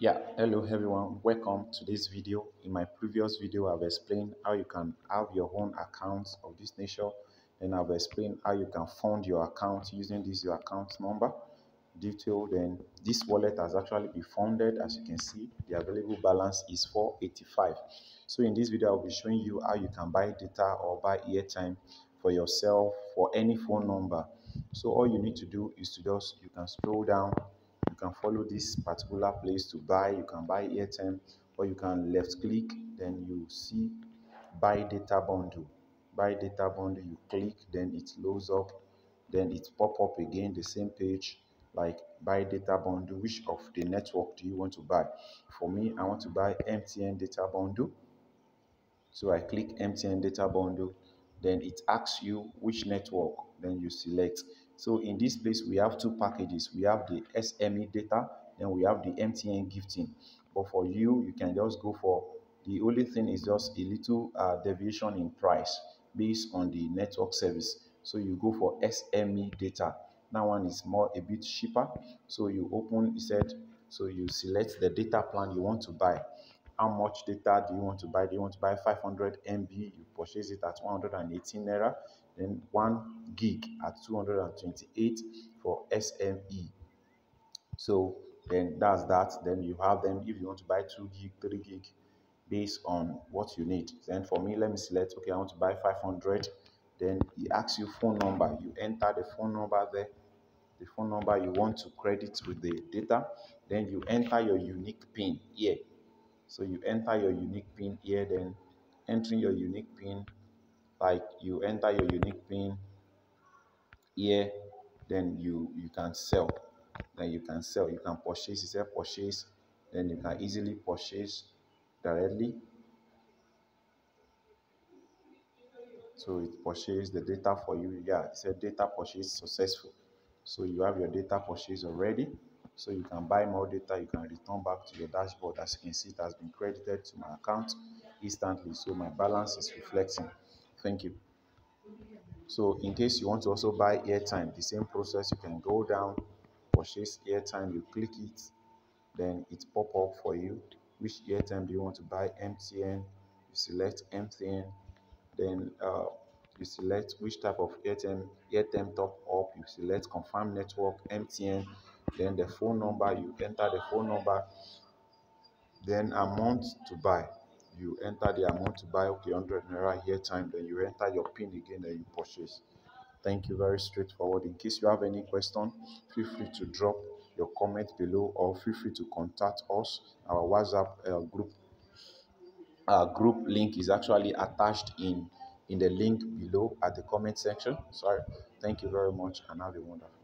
yeah hello everyone. Welcome to this video. In my previous video i've explained how you can have your own accounts of this nature. And i've explained how you can fund your account using this your account number. Detail then this wallet has actually been funded. As you can see the available balance is 485 so in this video i'll be showing you how you can buy data or buy airtime for yourself for any phone number. So all you need to do is to just you can scroll down can follow this particular place to buy. You can buy airtime or you can left click then you see buy data bundle. Buy data bundle you click then it loads up then it pop up again the same page like buy data bundle. Which of the network do you want to buy? For me i want to buy mtn data bundle. So i click mtn data bundle then it asks you which network then you select so in this place, we have two packages. We have the SME data, then we have the MTN gifting. But for you, you can just go for the only thing is just a little uh, deviation in price based on the network service. So you go for SME data. That one is more a bit cheaper. So you open, it said, so you select the data plan you want to buy how much data do you want to buy? Do you want to buy 500 MB? You purchase it at 118 naira, then 1 gig at 228 for SME. So then that's that. Then you have them if you want to buy 2 gig, 3 gig, based on what you need. Then for me, let me select okay, I want to buy 500. Then he asks you phone number. You enter the phone number there, the phone number you want to credit with the data. Then you enter your unique PIN here. So you enter your unique pin here, then entering your unique pin, like you enter your unique pin here, then you you can sell. Then you can sell. You can purchase. You say purchase, then you can easily purchase directly. So it purchases the data for you. Yeah, it said data purchase successful. So you have your data purchase already. So you can buy more data, you can return back to your dashboard. As you can see, it has been credited to my account instantly. So my balance is reflecting. Thank you. So in case you want to also buy airtime, the same process, you can go down, purchase airtime, you click it, then it pop up for you. Which airtime do you want to buy? MTN, you select MTN, then uh, you select which type of airtime airtime top up, you select confirm network, MTN, then the phone number you enter the phone number. Then amount to buy. You enter the amount to buy okay 100 naira airtime then you enter your pin again then you purchase. Thank you very straightforward. In case you have any question feel free to drop your comment below or feel free to contact us. Our whatsapp uh, group our group link is actually attached in in the link below at the comment section. Sorry. Thank you very much and have a wonderful